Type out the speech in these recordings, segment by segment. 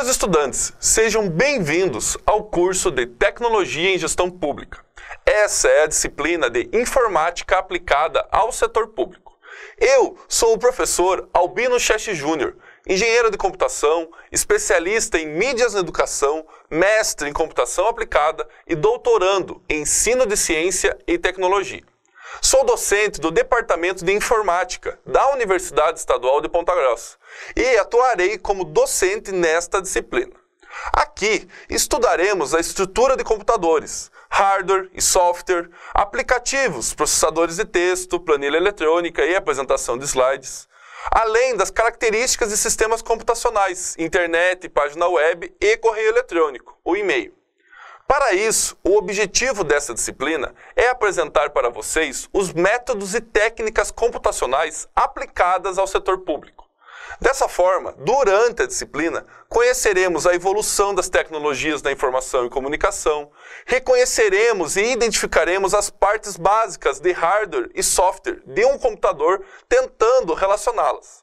estudantes, sejam bem-vindos ao curso de Tecnologia em Gestão Pública. Essa é a disciplina de Informática aplicada ao setor público. Eu sou o professor Albino Cheche Júnior, engenheiro de computação, especialista em mídias na educação, mestre em computação aplicada e doutorando em ensino de ciência e tecnologia. Sou docente do Departamento de Informática da Universidade Estadual de Ponta Grossa e atuarei como docente nesta disciplina. Aqui estudaremos a estrutura de computadores, hardware e software, aplicativos, processadores de texto, planilha eletrônica e apresentação de slides, além das características de sistemas computacionais, internet, página web e correio eletrônico, o e-mail. Para isso, o objetivo dessa disciplina é apresentar para vocês os métodos e técnicas computacionais aplicadas ao setor público. Dessa forma, durante a disciplina, conheceremos a evolução das tecnologias da informação e comunicação, reconheceremos e identificaremos as partes básicas de hardware e software de um computador, tentando relacioná-las.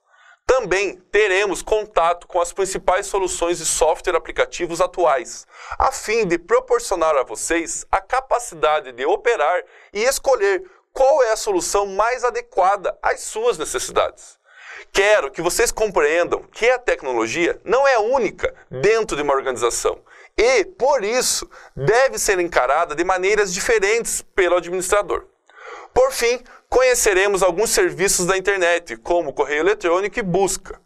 Também teremos contato com as principais soluções de software aplicativos atuais, a fim de proporcionar a vocês a capacidade de operar e escolher qual é a solução mais adequada às suas necessidades. Quero que vocês compreendam que a tecnologia não é única dentro de uma organização e, por isso, deve ser encarada de maneiras diferentes pelo administrador. Por fim, conheceremos alguns serviços da internet, como correio eletrônico e busca,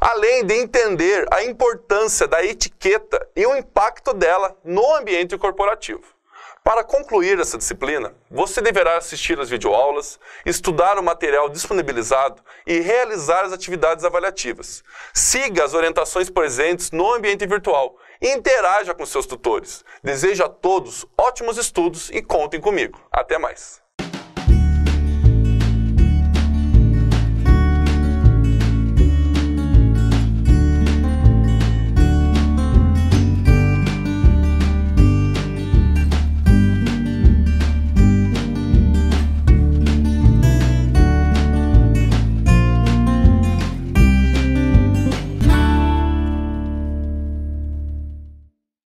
além de entender a importância da etiqueta e o impacto dela no ambiente corporativo. Para concluir essa disciplina, você deverá assistir às videoaulas, estudar o material disponibilizado e realizar as atividades avaliativas. Siga as orientações presentes no ambiente virtual e interaja com seus tutores. Desejo a todos ótimos estudos e contem comigo. Até mais!